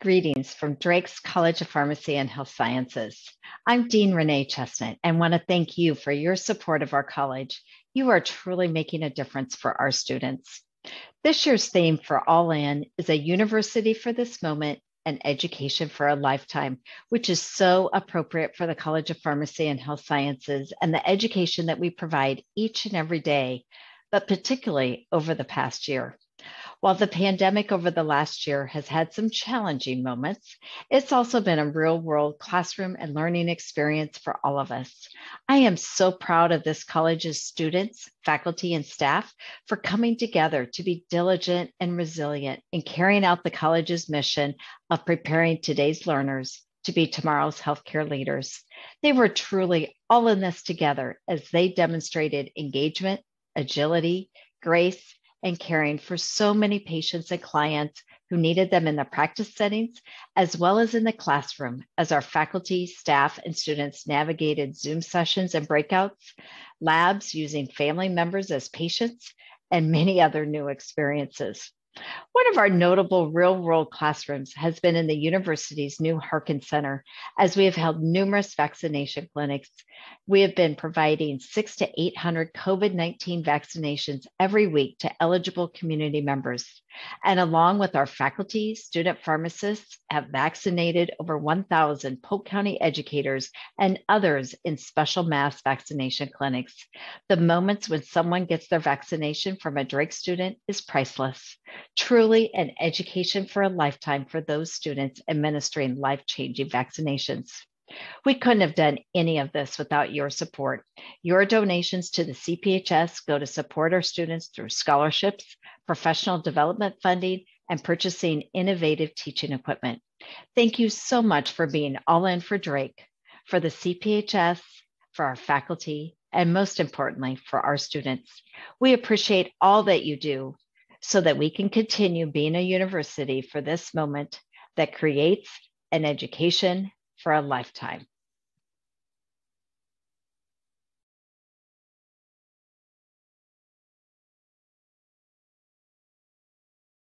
Greetings from Drake's College of Pharmacy and Health Sciences. I'm Dean Renae Chesnut and want to thank you for your support of our college. You are truly making a difference for our students. This year's theme for All In is a university for this moment and education for a lifetime, which is so appropriate for the College of Pharmacy and Health Sciences and the education that we provide each and every day, but particularly over the past year. While the pandemic over the last year has had some challenging moments, it's also been a real world classroom and learning experience for all of us. I am so proud of this college's students, faculty, and staff for coming together to be diligent and resilient in carrying out the college's mission of preparing today's learners to be tomorrow's healthcare leaders. They were truly all in this together as they demonstrated engagement, agility, grace, and caring for so many patients and clients who needed them in the practice settings, as well as in the classroom, as our faculty, staff, and students navigated Zoom sessions and breakouts, labs using family members as patients, and many other new experiences. One of our notable real world classrooms has been in the university's new Harkin Center, as we have held numerous vaccination clinics. We have been providing six to 800 COVID 19 vaccinations every week to eligible community members. And along with our faculty, student pharmacists have vaccinated over 1,000 Polk County educators and others in special mass vaccination clinics. The moments when someone gets their vaccination from a Drake student is priceless. Truly an education for a lifetime for those students administering life changing vaccinations. We couldn't have done any of this without your support. Your donations to the CPHS go to support our students through scholarships, professional development funding, and purchasing innovative teaching equipment. Thank you so much for being all in for Drake, for the CPHS, for our faculty, and most importantly, for our students. We appreciate all that you do so that we can continue being a university for this moment that creates an education for a lifetime.